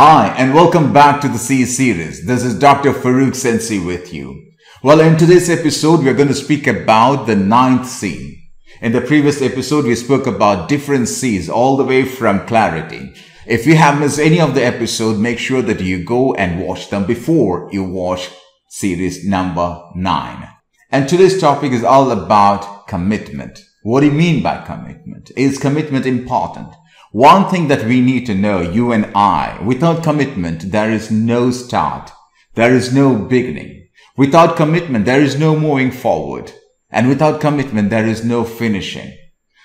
Hi, and welcome back to the C series. This is Dr. Farookh Sensei with you. Well, in today's episode, we're going to speak about the ninth C. In the previous episode, we spoke about different C's all the way from clarity. If you have missed any of the episode, make sure that you go and watch them before you watch series number nine. And today's topic is all about commitment. What do you mean by commitment? Is commitment important? One thing that we need to know, you and I, without commitment, there is no start. There is no beginning. Without commitment, there is no moving forward. And without commitment, there is no finishing.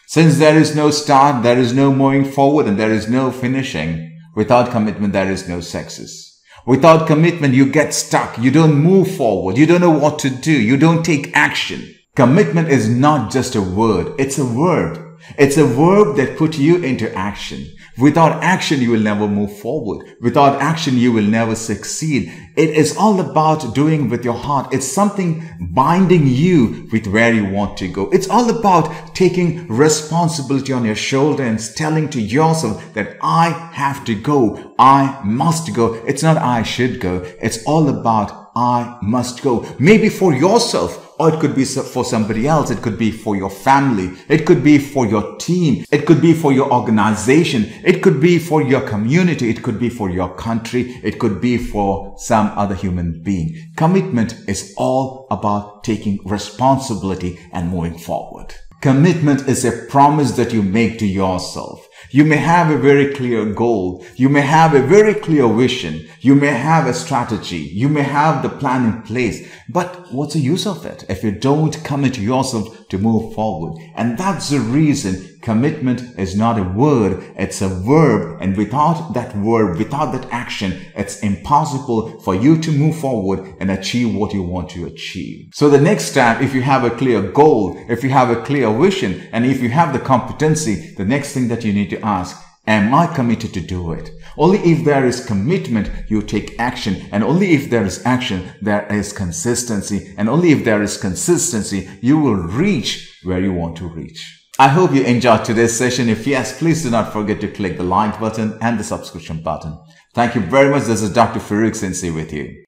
Since there is no start, there is no moving forward, and there is no finishing. Without commitment, there is no success. Without commitment, you get stuck. You don't move forward. You don't know what to do. You don't take action. Commitment is not just a word. It's a verb. It's a verb that put you into action. Without action, you will never move forward. Without action, you will never succeed. It is all about doing with your heart. It's something binding you with where you want to go. It's all about taking responsibility on your shoulder and telling to yourself that I have to go. I must go. It's not I should go. It's all about I must go. Maybe for yourself or it could be for somebody else. It could be for your family. It could be for your team. It could be for your organization. It could be for your community. It could be for your country. It could be for some other human being. Commitment is all about taking responsibility and moving forward. Commitment is a promise that you make to yourself. You may have a very clear goal. You may have a very clear vision. You may have a strategy. You may have the plan in place. But what's the use of it if you don't commit yourself to move forward? And that's the reason commitment is not a word. It's a verb. And without that verb, without that action, it's impossible for you to move forward and achieve what you want to achieve. So the next step, if you have a clear goal, if you have a clear vision, and if you have the competency, the next thing that you need to ask Am I committed to do it? Only if there is commitment, you take action. And only if there is action, there is consistency. And only if there is consistency, you will reach where you want to reach. I hope you enjoyed today's session. If yes, please do not forget to click the like button and the subscription button. Thank you very much. This is Dr. Farookh Sensei with you.